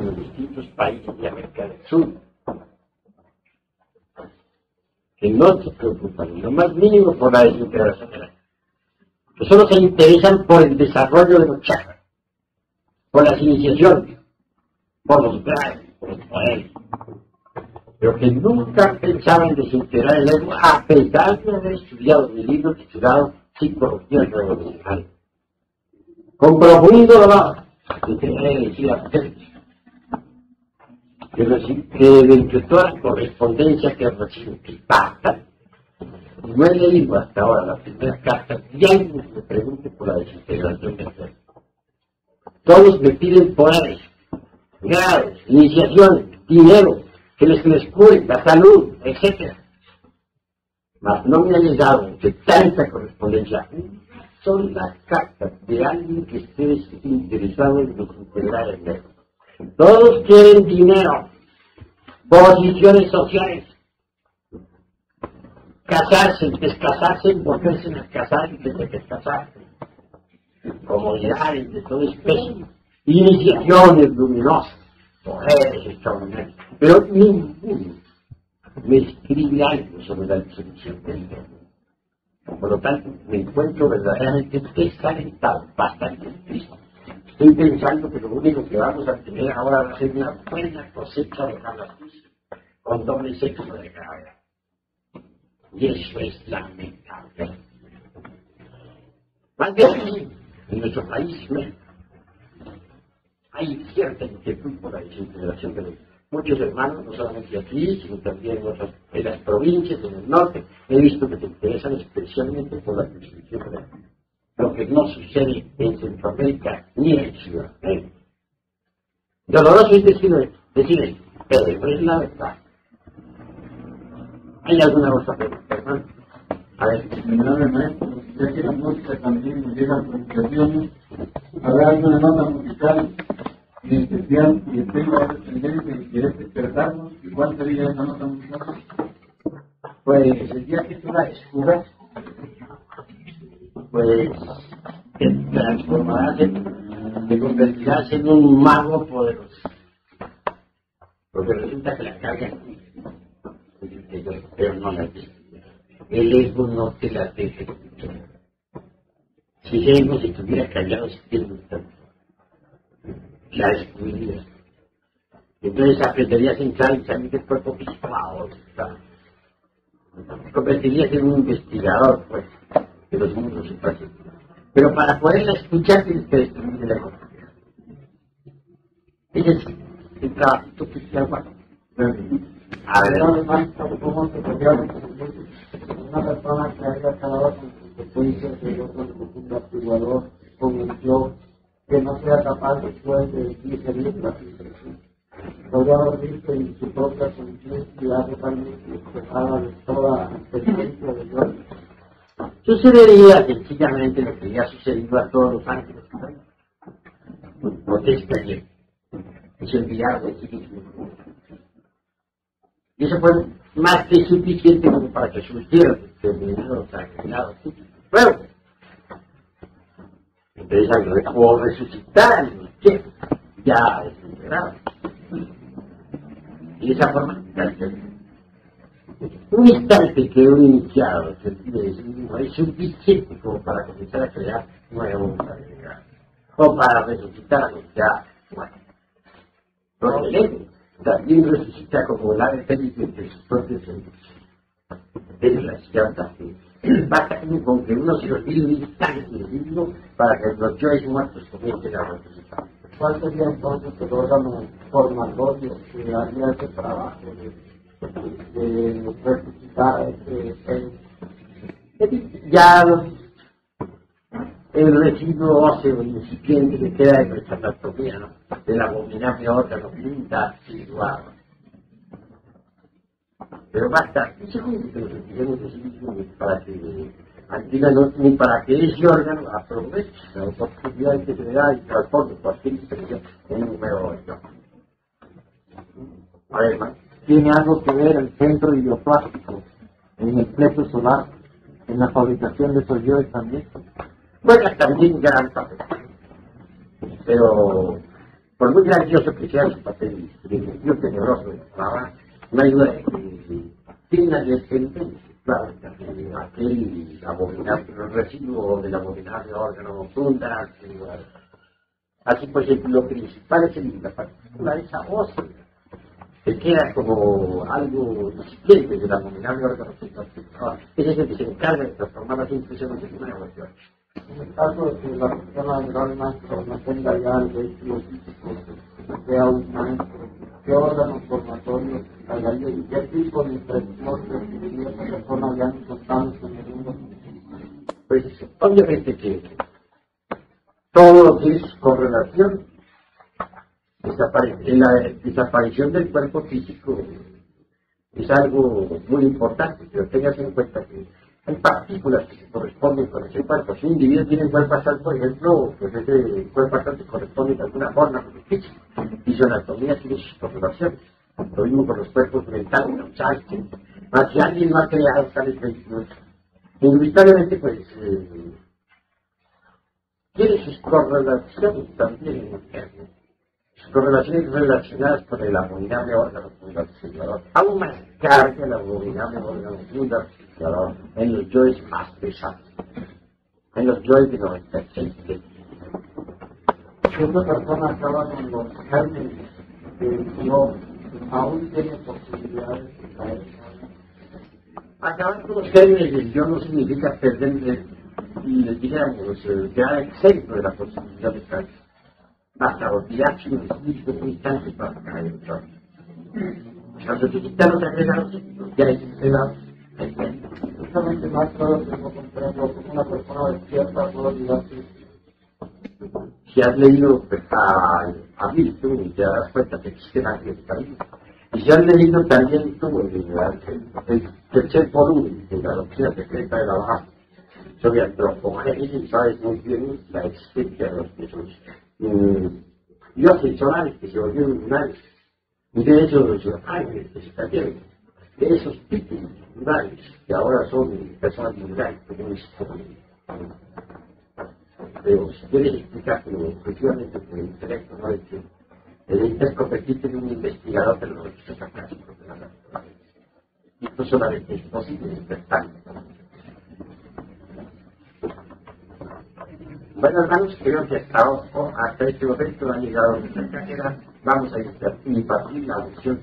en los distintos países de América del Sur, que no se preocupan lo más mínimo por la desintegración de la que solo se interesan por el desarrollo de los chakras, por las iniciaciones, por los grados, por los poderes, pero que nunca pensaban desintegrar el ego a pesar de haber estudiado mi libro titulado Psicología Revolucionaria. Con profundo dolor, que tenía que decir a ustedes, que, de entre toda la correspondencia que recibo, que basta, no he leído hasta ahora la primera carta y alguien me pregunte por la desintegración del ego. Todos me piden poderes, grados, iniciaciones, dinero, que les descubre la salud, etc. Mas no me ha llegado de tanta correspondencia son las cartas de alguien que esté interesado en desintegrar el ego. Todos quieren dinero, posiciones sociales, casarse, descasarse, volverse a casar y descasarse, comodidades de toda especie, iniciaciones luminosas, poderes extraordinarios pero ninguno me escribe algo sobre la disolución del mundo. Por lo tanto, me encuentro verdaderamente desalentado, bastante triste. Estoy pensando que lo único que vamos a tener ahora va a ser una buena cosecha de malas con doble sexo de gravedad. Y eso es lamentable. Más bien, en nuestro país hay cierta inquietud por la desintegración mundo muchos hermanos, no solamente aquí, sino también en, otras, en las provincias, en el norte, he visto que se interesan especialmente por la construcción de lo que no sucede en Centroamérica ni en Sudamérica. Doloroso es decir, decir pero es la verdad. ¿Hay alguna otra pregunta, hermano? A ver, maestro, ya que la música también nos llega a comunicaciones, habrá alguna nota musical en especial y tengo la tendencia de querer despertarnos, igual sería esa nota musical. Pues el día que tú la descubras, pues te transformarás en, te convertirás en un mago poderoso. Porque resulta que la carga pero no la deja. El ego no te la deja. Si el ego se estuviera callado, se pierde la excluirías. Entonces aprenderías a entrar y salir del cuerpo físico Te convertirías en un investigador, pues, de los mundos subterráneos. Pero para poderla escuchar tienes que destruir la. Es decir, el trabajito que se llama. A ver, ¿cómo se podría una persona que haya acabado con sus consecuencias de otro jugador, con el yo, que no sea capaz después de digerir la expresión. Podría haber visto en su propia conciencia totalmente expresada de toda experiencia de Dios. Sucedería sencillamente lo que ya ha sucedido a todos los ángeles. Protesta que es de sí. Y eso fue más que suficiente como para que surgieran determinados ángeles. Bueno, entonces, o resucitar ya es integrado. Y de esa forma, un instante que un iniciado es suficiente como para comenzar a crear nuevos realidad. O para resucitar ya bueno. Porque el también resucita como la defensa de sus propios servicios. Es la cierta fe basta con que uno se olvide un instante del mismo para que los yoes muertos comiencen a resucitar. ¿Cuál sería entonces el órgano formatorio que haría ese trabajo de, de resucitar ese Ya el residuo óseo incipiente que queda de nuestra anatomía, ¿no? del abominable órgano pinta situado pero basta un segundo que nos de para que ni para que ese órgano aproveche la oportunidad que se le da y transforme cualquier expresión en número 8. Además, tiene algo que ver el centro idioplástico en el plexo solar, en la fabricación de esos también. Bueno, también gran papel. Pero por muy grandioso que sea su papel de tenebroso de trabajo, no hay duda que tiene una descendencia, claro, aquel abominable residuo del abominable órgano funda, así pues lo principal es el, la particular esa voz que queda como algo incipiente del abominable órgano es el que se encarga de transformar las impresiones en una emoción. En el caso de que la persona maestro no tenga ya el vehículo físico, sea un maestro, ¿qué órgano formatorio haría y qué tipo de impresión recibiría esa persona ya encontrándose en el mundo? Pues obviamente que todo lo que es correlación, la desaparición del cuerpo físico es algo muy importante, pero tengas en cuenta que hay partículas que se corresponden con ese cuerpo. Si un individuo tiene un cuerpo astral, por ejemplo, pues ese cuerpo astral se corresponde de alguna forma con el físico. Anatomía tiene sus correlaciones. Lo mismo con los cuerpos mentales, los charques. Más si alguien no ha creado tales vehículos, inevitablemente, pues, eh, tiene sus correlaciones también sus correlaciones relacionadas con el abominable órgano fundacional. Aún más carga el abominable órgano fundacional en los yoes más pesados, en los yoes de 96 Si una persona acaba con los gérmenes del yo, aún tiene posibilidades de caer. Acabar con los gérmenes del yo no significa perder, digamos, quedar exento de la posibilidad de caer. Basta olvidarse de los mismos instantes para en el yo. Cuando se quitan los agregados, ya es quedado Justamente más claro que no comprendo como una persona despierta puede olvidarse. Si has leído pues, a, a Milton y te das cuenta que existe la ahí. Y si has leído también tú el, el tercer volumen de la doctrina secreta de la baja sobre antropogénesis, sabes muy bien la existencia de los esos mm, dioses solares que se volvieron lunares. Y de hecho los ángeles que se cayeron de esos títulos rurales que ahora son personas vulgares, como es pero si quieres explicártelo efectivamente por el intelecto, no es que el interés convertirte en un investigador de los naturaleza. Y esto solamente es posible despertar. Bueno, hermanos, creo que hasta, hasta este momento ha llegado nuestra cátedra. Vamos a impartir la opción